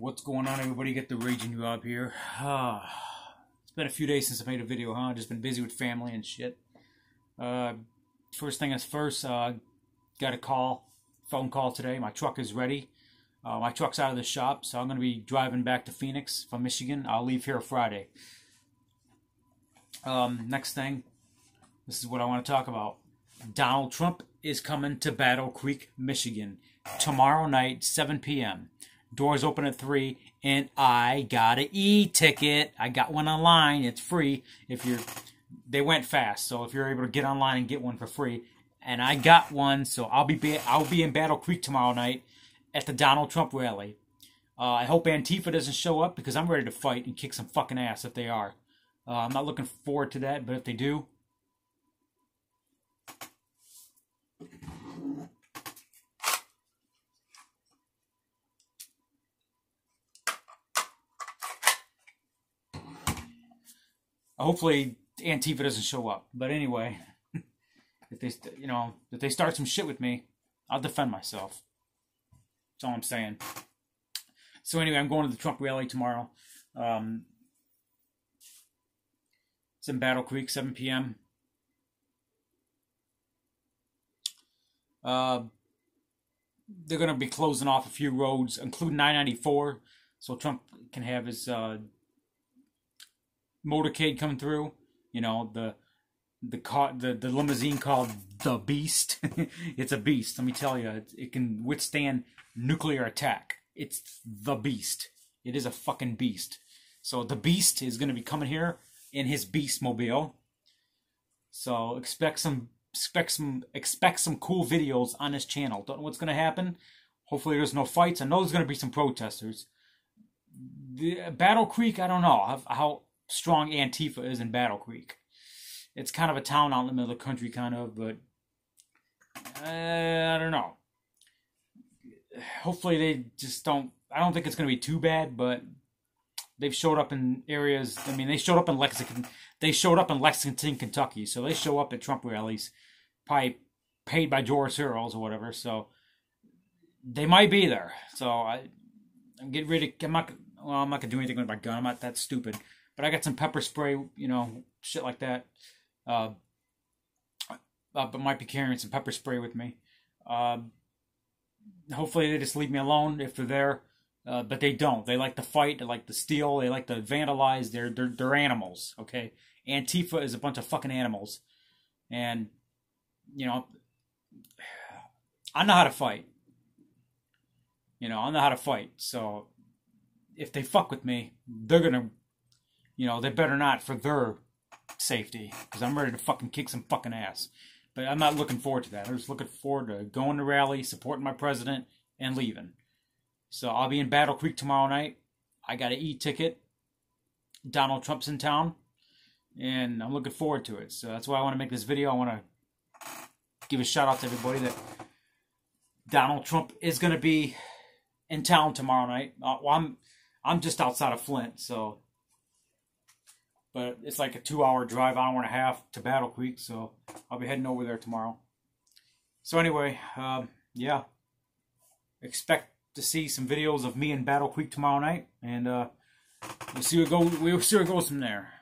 What's going on, everybody? Get the Raging Rob here. Uh, it's been a few days since I made a video, huh? Just been busy with family and shit. Uh, first thing is first, uh, got a call, phone call today. My truck is ready. Uh, my truck's out of the shop, so I'm going to be driving back to Phoenix from Michigan. I'll leave here Friday. Um, next thing, this is what I want to talk about. Donald Trump is coming to Battle Creek, Michigan tomorrow night, 7 p.m. Doors open at 3, and I got an e-ticket. I got one online. It's free if you're they went fast. So if you're able to get online and get one for free, and I got one, so I'll be I'll be in Battle Creek tomorrow night at the Donald Trump rally. Uh, I hope Antifa doesn't show up because I'm ready to fight and kick some fucking ass if they are. Uh, I'm not looking forward to that, but if they do, hopefully Antifa doesn't show up. But anyway, if they you know if they start some shit with me, I'll defend myself. That's all I'm saying. So anyway, I'm going to the Trump rally tomorrow. Um, it's in Battle Creek, 7 p.m. Uh, they're going to be closing off a few roads, including 994, so Trump can have his uh, motorcade come through. You know the the car the, the limousine called the Beast. it's a beast. Let me tell you, it, it can withstand nuclear attack. It's the Beast. It is a fucking beast. So the Beast is going to be coming here in his Beast mobile. So expect some expect some expect some cool videos on this channel. Don't know what's going to happen. Hopefully there's no fights. I know there's going to be some protesters. The Battle Creek, I don't know how strong Antifa is in Battle Creek. It's kind of a town out in the middle of the country, kind of, but uh, I don't know. Hopefully, they just don't. I don't think it's going to be too bad, but they've showed up in areas. I mean, they showed up in Lexington. They showed up in Lexington, Kentucky. So they show up at Trump rallies, probably paid by George Soros or whatever. So they might be there. So I, I'm getting ready. I'm not. Well, I'm not gonna do anything with my gun. I'm not that stupid. But I got some pepper spray, you know, shit like that. Uh, uh, but might be carrying some pepper spray with me. Uh, hopefully they just leave me alone if they're there. Uh, but they don't. They like to fight. They like to steal. They like to vandalize. They're they're they're animals. Okay. Antifa is a bunch of fucking animals, and you know, I know how to fight. You know, I know how to fight. So if they fuck with me, they're gonna you know, they better not for their safety because I'm ready to fucking kick some fucking ass. But I'm not looking forward to that. I'm just looking forward to going to rally, supporting my president, and leaving. So I'll be in Battle Creek tomorrow night. I got an e-ticket. Donald Trump's in town, and I'm looking forward to it. So that's why I want to make this video. I want to give a shout out to everybody that Donald Trump is going to be in town tomorrow night. Uh, well, I'm I'm just outside of Flint, so but it's like a two hour drive, hour and a half to Battle Creek, so I'll be heading over there tomorrow. So anyway, um, yeah, expect to see some videos of me in Battle Creek tomorrow night, and uh, we'll see what go we'll see what goes from there.